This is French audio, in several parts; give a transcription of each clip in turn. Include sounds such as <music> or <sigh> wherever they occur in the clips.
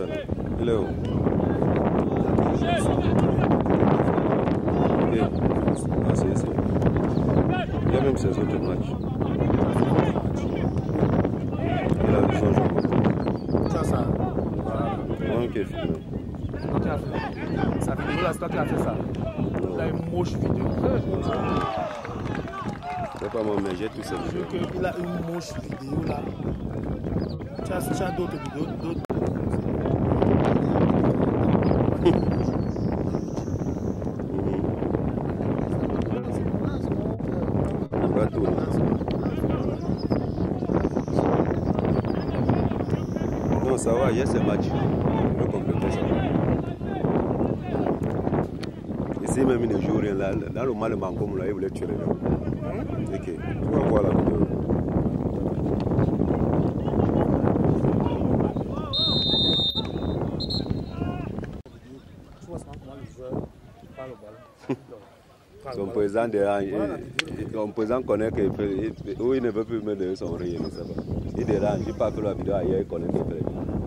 a encore fait là Il est où Ok. Ah, c'est ici. Il y a même ses autres matchs. Il a. Tu as ça. As fait. Là, c'est toi qui as fait ça. Il a une moche vidéo. C'est pas moi, mais j'ai ces. Que- Il a une moche vidéo là. Tu as, tu as d'autres vidéos, d'autres. On va tourner. Non, ça va, il y a ces matchs. On peut compléter ça. Ici même, il ne joue rien. Là, comme <laughs> là, il voulait tuer les gens. Ok, tu vas voir la vidéo. Parle. Son président dérange. Son président connaît qu'il fait. Ou il ne veut plus me donner son rien, je ne sais pas. Il dérange. Il fait la vidéo ailleurs, il connaît qu'il fait.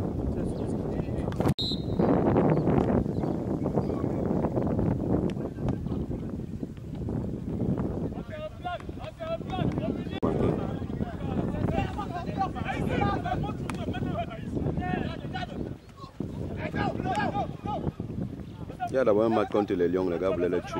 D'abord un match contre les Lions, les gars voulaient les tuer.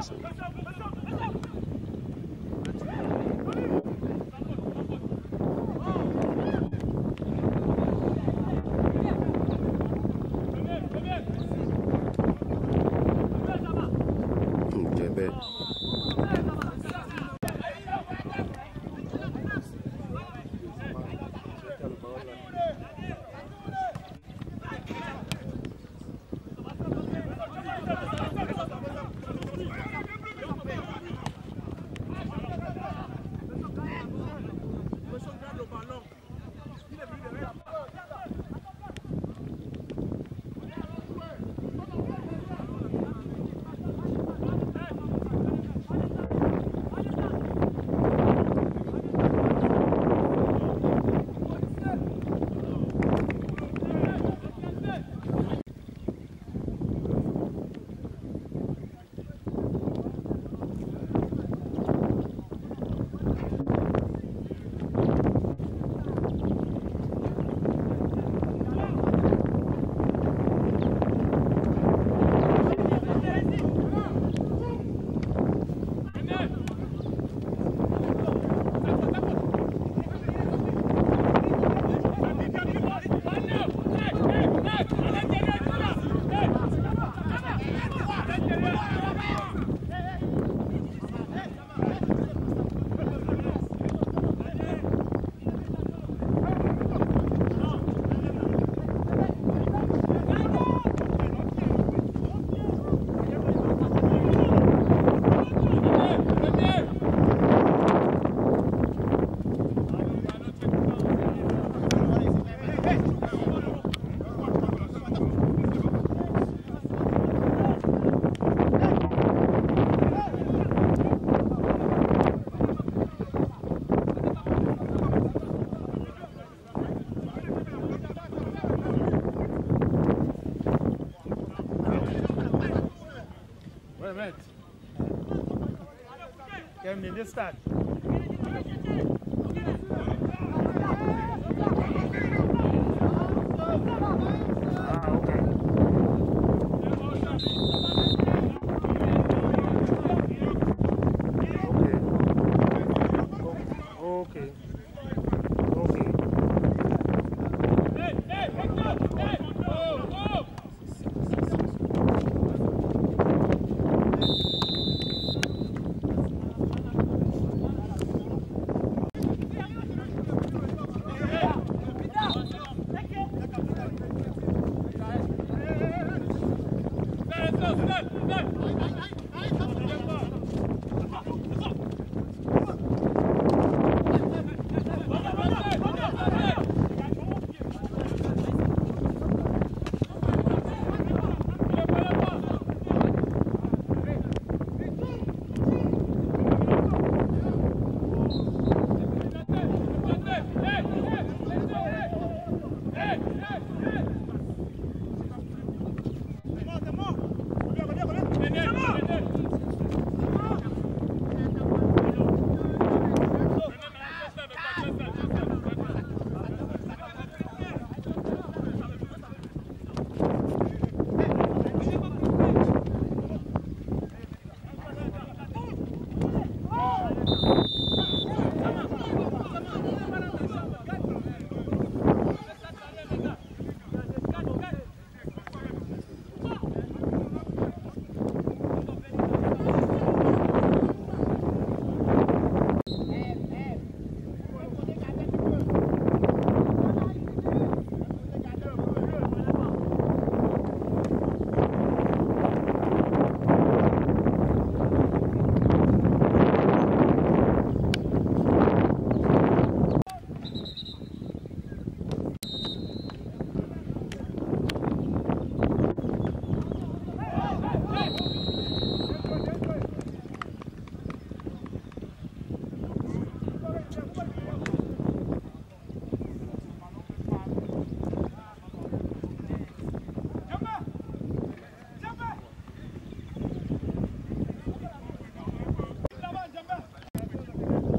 understand?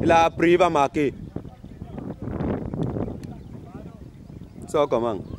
la priva marqué. So comment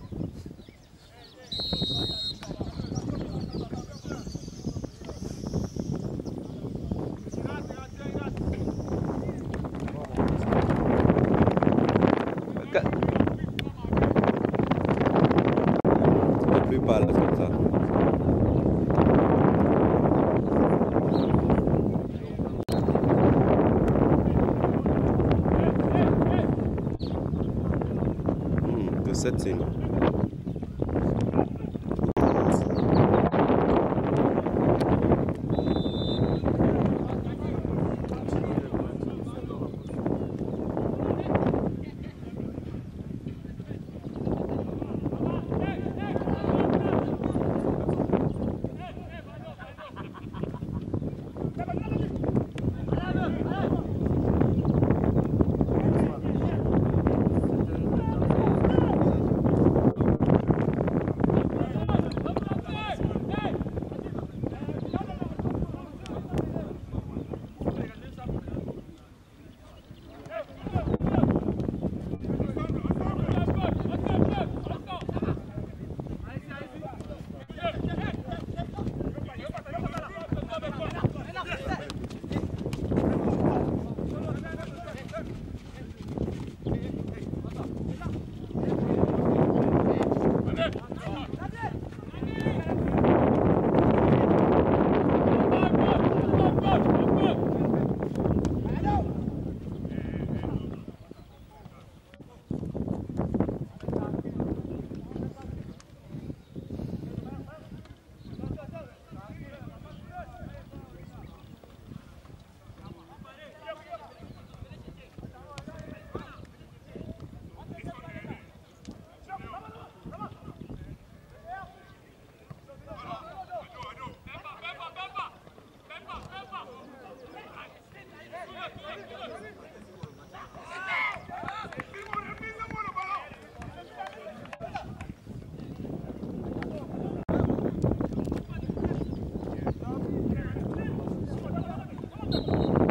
you.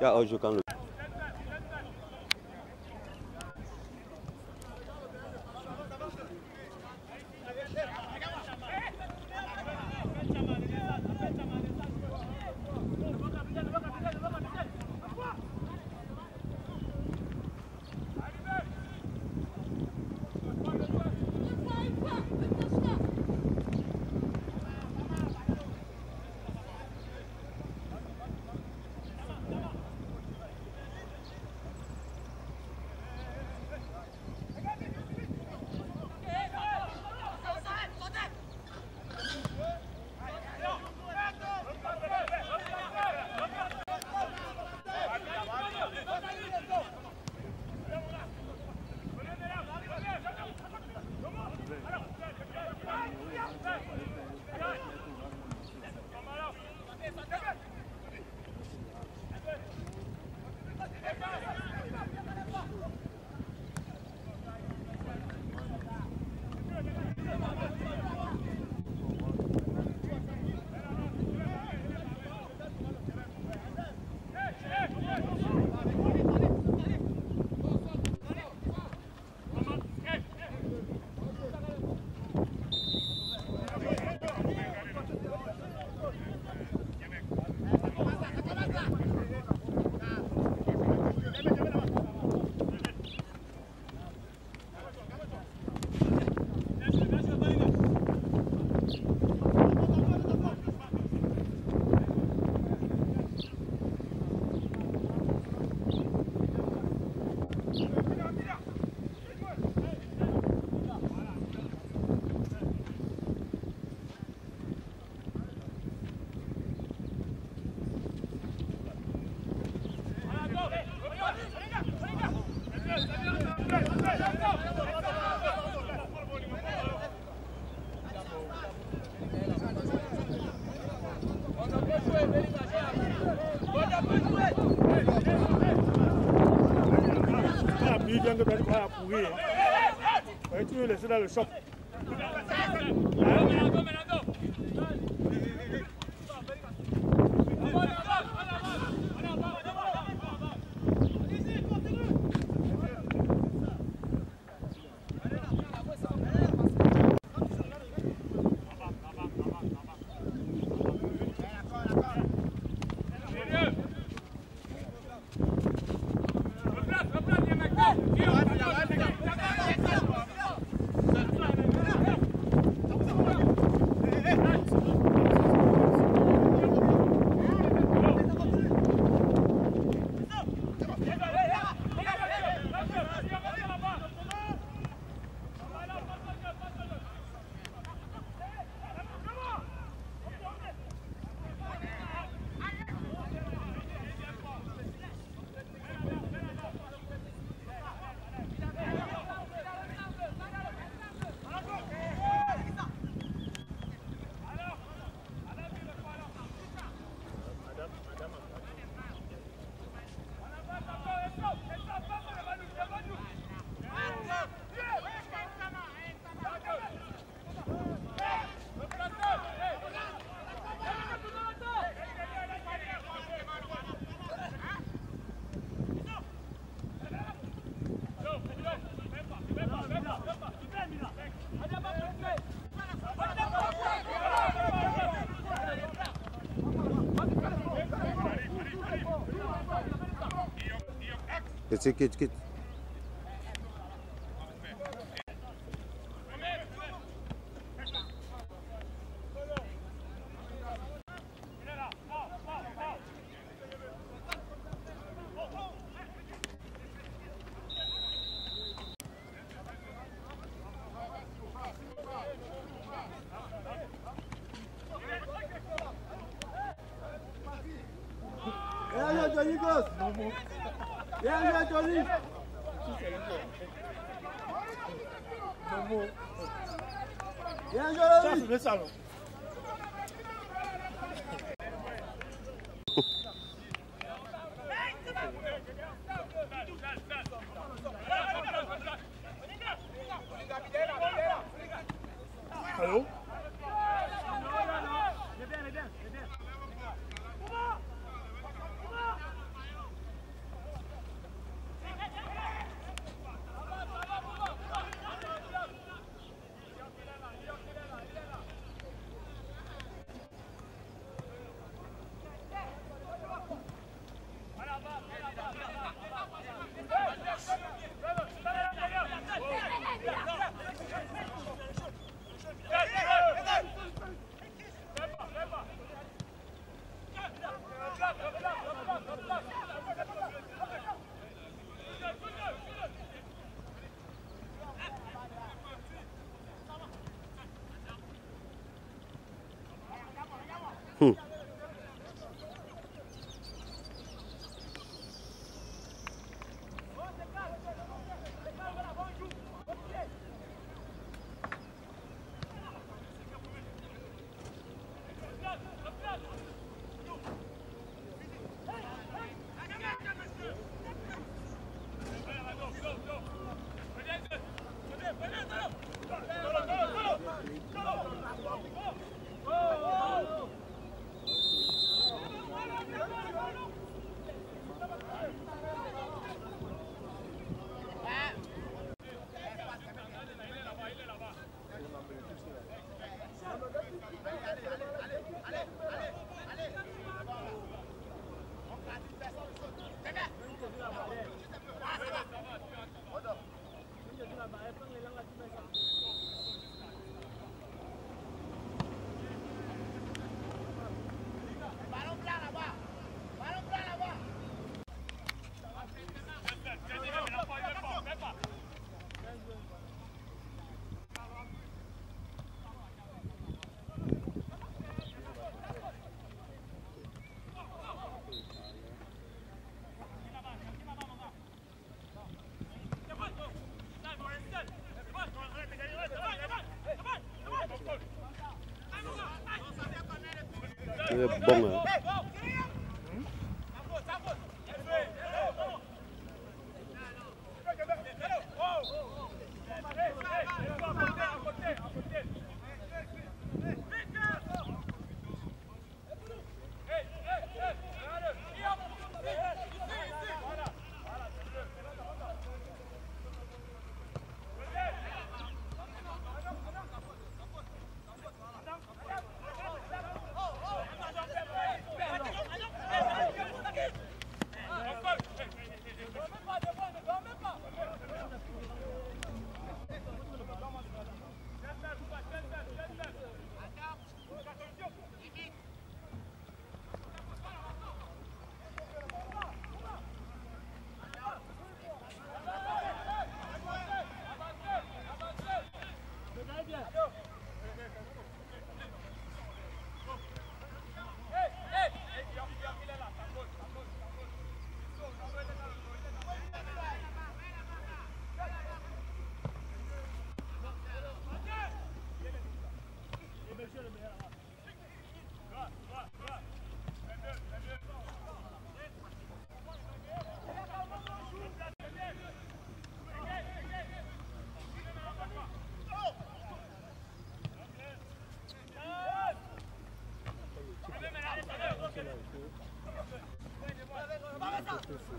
Ya Ojo Kanlı. Appuyer. Ouais, tu veux laisser dans le shop. It's a good, good 这个蹦的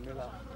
Miller.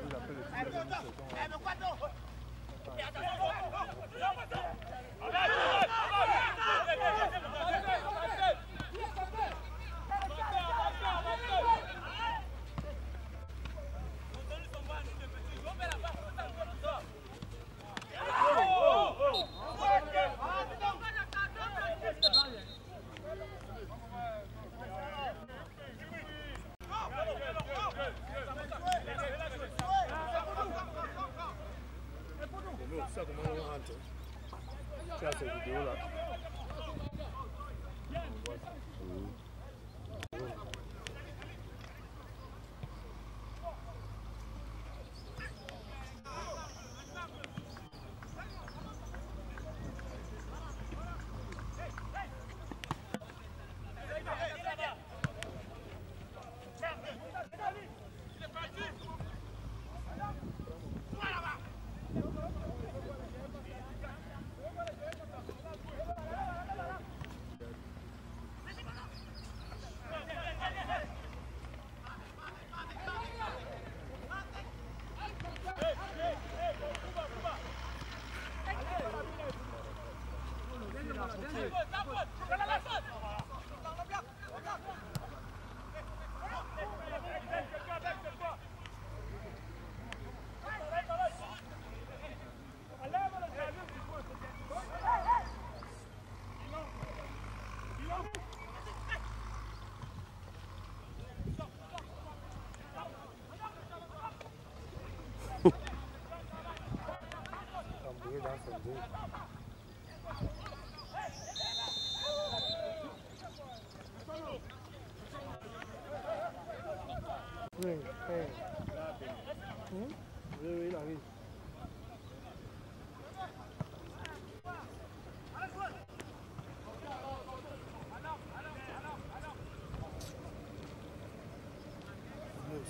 Green, hey. Hmm? Really, really.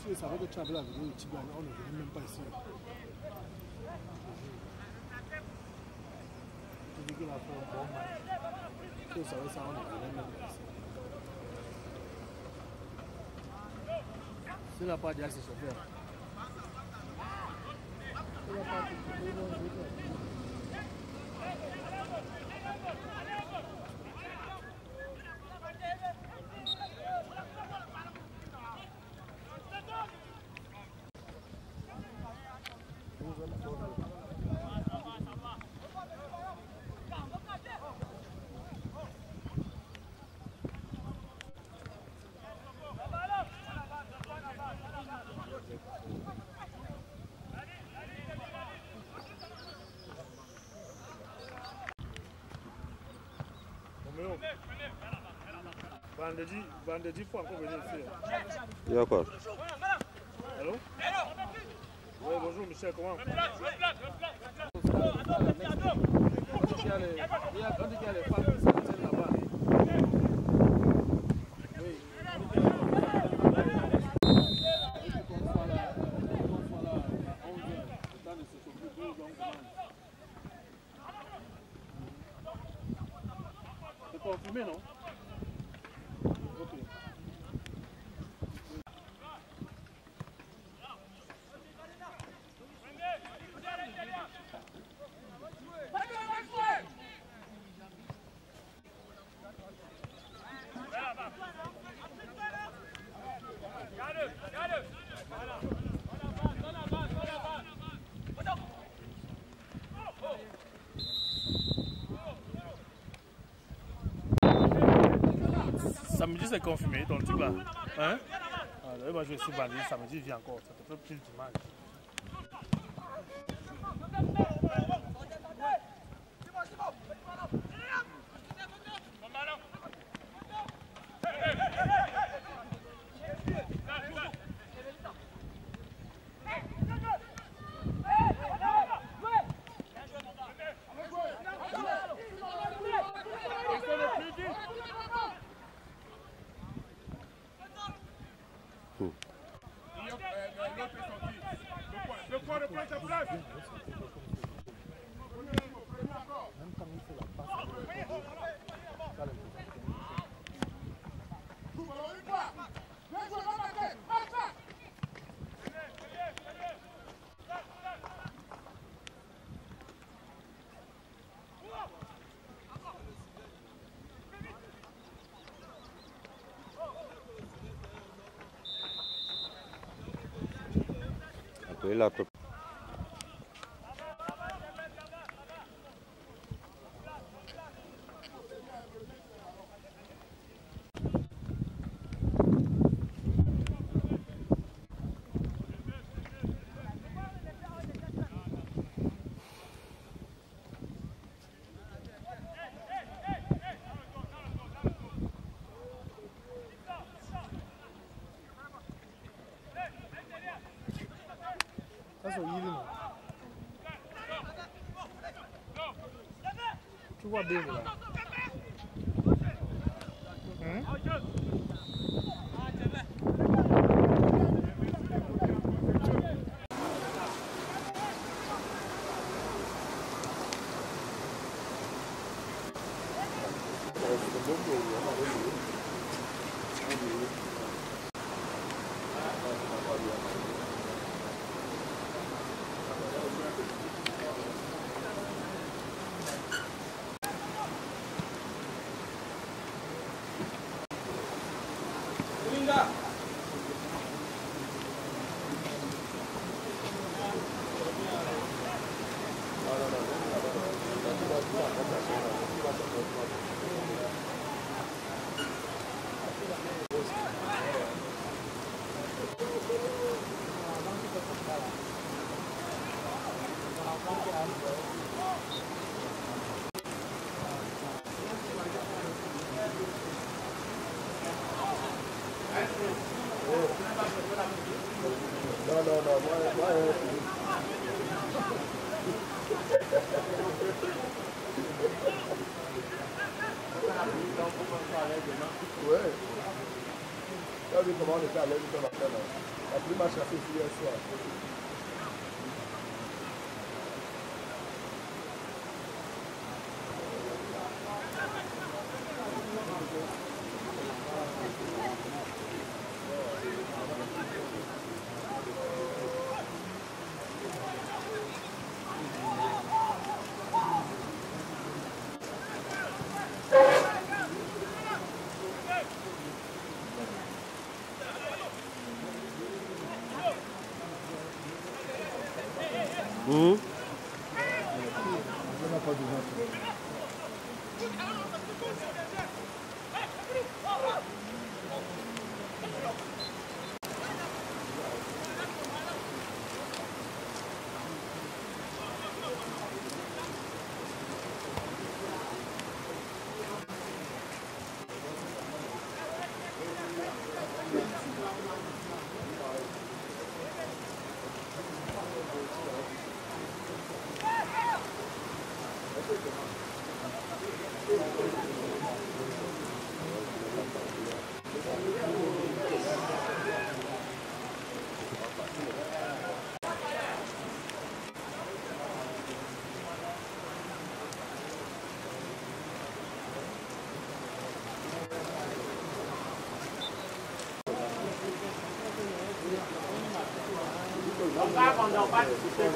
수에서 아무것도 잡으려고 지금 안 오는 게 있는 바 있어요. 放火物，都守咗三年啦嘛。小喇叭就係食熟嘅。小喇叭 vendredi, vendredi, il faut encore venir ici. hein. D'accord. Allô Oui, bonjour Michel, comment y a il y a- y a les femmes qui s'entraînent là-bas. Oui. Il faut qu'on soit là- il faut qu'on soit là à 11 heures, le temps de se chauffer, puis on commence. C'est confirmé, non Ok. Samedi, c'est confirmé, ton truc là. Hein? Ah, là, Moi, je vendredi, samedi, viens encore. Ça te fait plus dimanche. pues la bombardeio lá. No, no, no. My, my help you. Ouais. T'as vu comment on était à l'aise de ma tête là. La prime a chassé sur hier soir.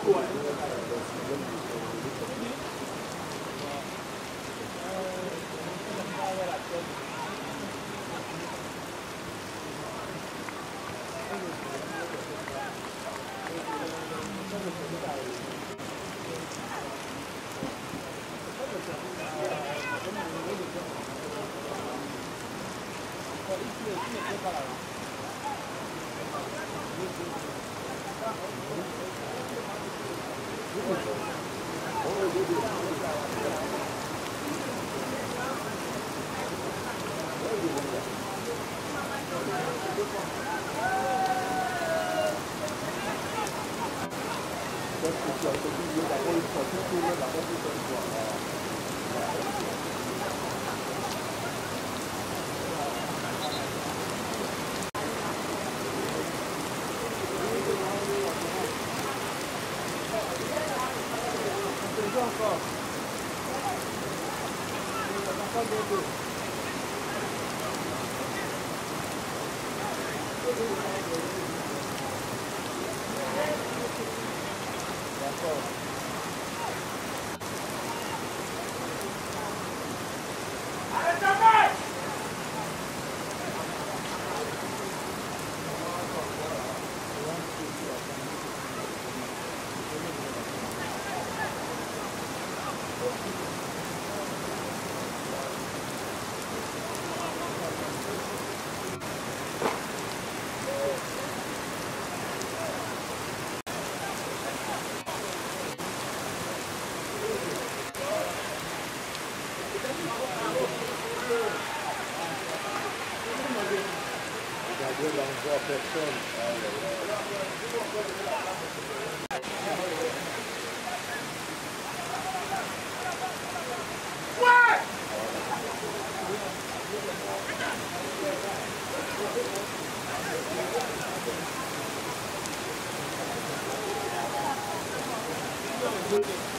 What? Muy bien.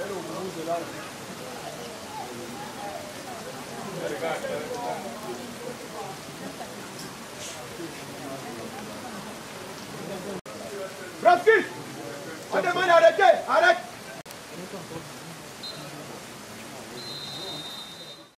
Obrigado.